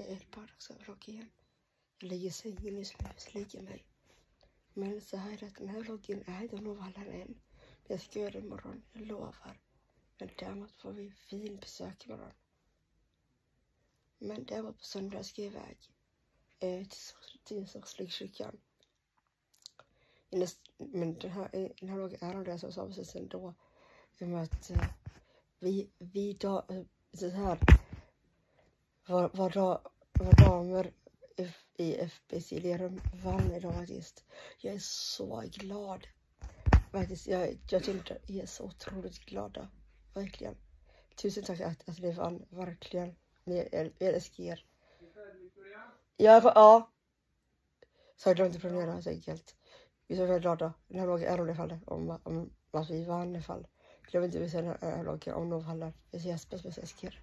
Jag elpad också vlogga igen. Jag ligger i sängen nu som jag lägger mig. Men så här är det att den här vloggen är inte alla än. Men jag ska göra det imorgon, jag lovar. Men däremot får vi fin besök imorgon. Men däremot på söndag ska jag iväg eh, till Sorslingskyrkan. Men den här, eh, den här vloggen är om det som jag sa precis ändå. I och med att eh, vi, vi da, eh, så här, vad, vad, våra damer i FBC Lerum vann idag faktiskt. Jag är så glad. Faktiskt, jag, jag tänkte, jag är så otroligt glada. Verkligen. Tusen tack att, att ni vann, verkligen. Ni, jag, älskar er. Ja, ja. Så jag glömde inte promenera helt enkelt. Vi är så väldigt glada. Den här vloggen är rolig ifall fallet, om, om att vi vann i fall. Glöm inte att vi ser den här vloggen om de faller. Vi ses, bäst, bäst, älskar er.